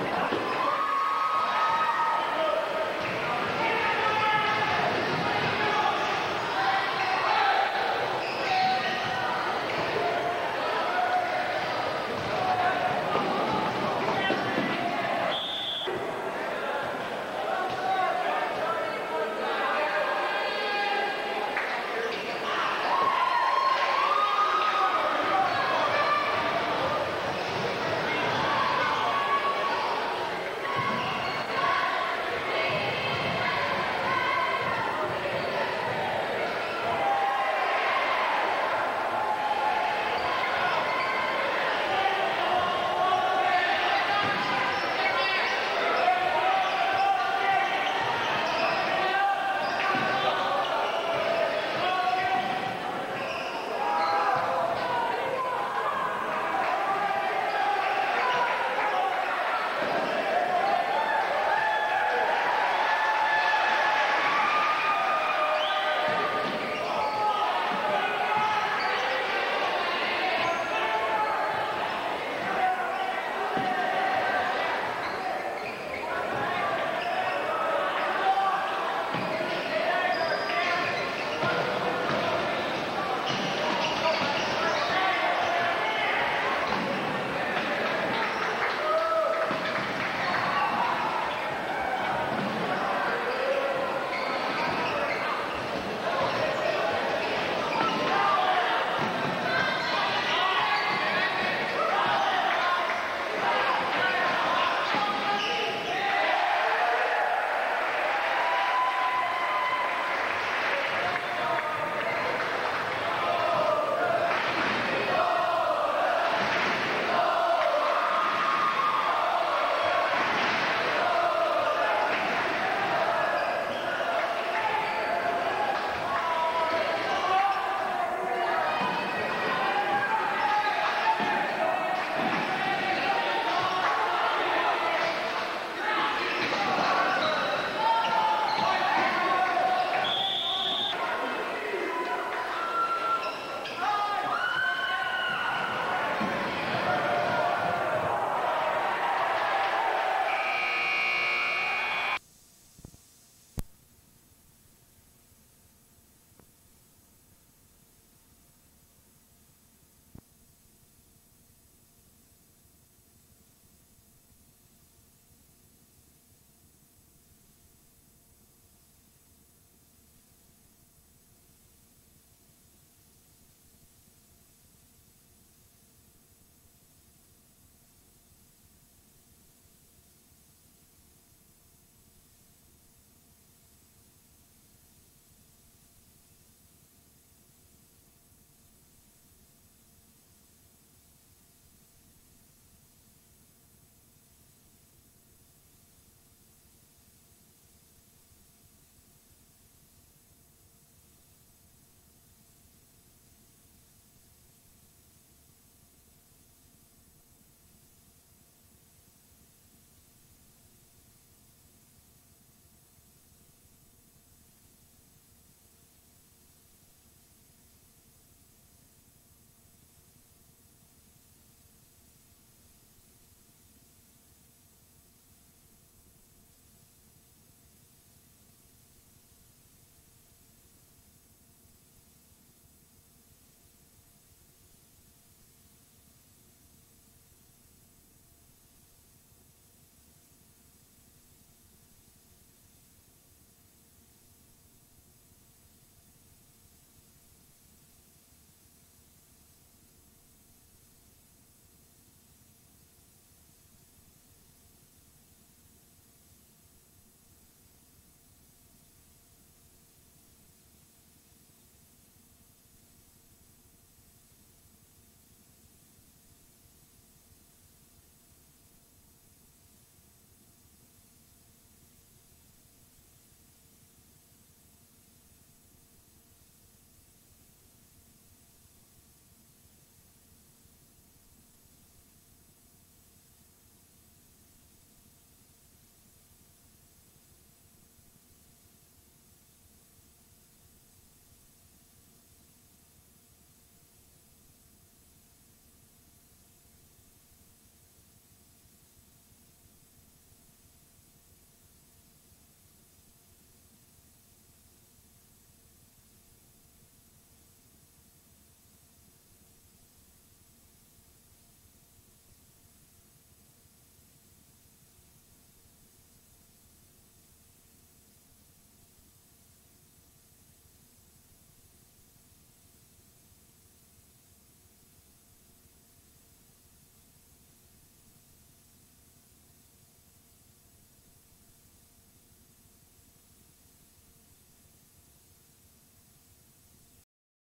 あ!